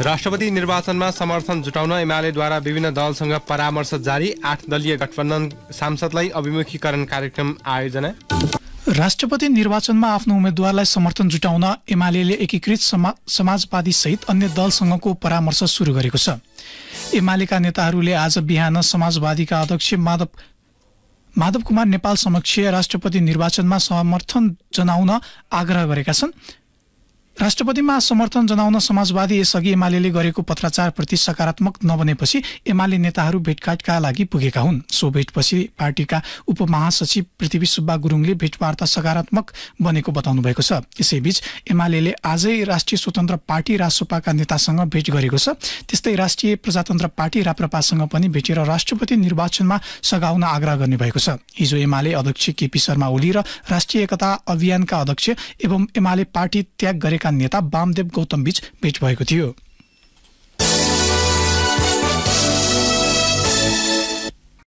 राष्ट्रपति निर्वाचनमा समर्थन जुटाउन एमालेद्वारा विभिन्न दलसँग परामर्श जारी। आठ दलीय गठबन्धन सांसदलाई अभिमुखीकरण कार्यक्रम आयोजना। राष्ट्रपति निर्वाचनमा आफ्नो उम्मेद्वारलाई समर्थन जुटाउन एमाले एकीकृत समा समाजवादी सहित अन्य दलसँगको परामर्श सुरु गरेको छ। एमालेका नेताहरूले आज बिहान समाजवादीका अध्यक्ष माधव माधव कुमार नेपाल समक्ष राष्ट्रपति निर्वाचनमा समर्थन जनाउन आग्रह गरेका छन्। राष्ट्रपतिमा समर्थन जनाउन समाजवादी यसअघि एमाले गरेको पत्राचारप्रति सकारात्मक नबनेपछि एमाले नेताहरू भेटघाटका लागि पुगेका हुन्। सो भेटपछि पार्टीका उपमहासचिव पृथ्वी सुब्बा गुरुङले भेटवार्ता सकारात्मक बनेको बताउनु भएको छ। यसैबीच एमाले आजै राष्ट्रिय स्वतन्त्र पार्टी रासोपाका नेतासँग भेट गरेको छ। त्यस्तै राष्ट्रिय प्रजातन्त्र पार्टी राप्रपासँग पनि भेटेर राष्ट्रपति निर्वाचनमा सघाउन आग्रह गर्ने भएको छ। हिजो एमाले अध्यक्ष केपी शर्मा ओली र राष्ट्रिय एकता अभियानका अध्यक्ष एवं एमाले पार्टी त्याग गरेका नेता वामदेव गौतम बीच भेट भएको थियो।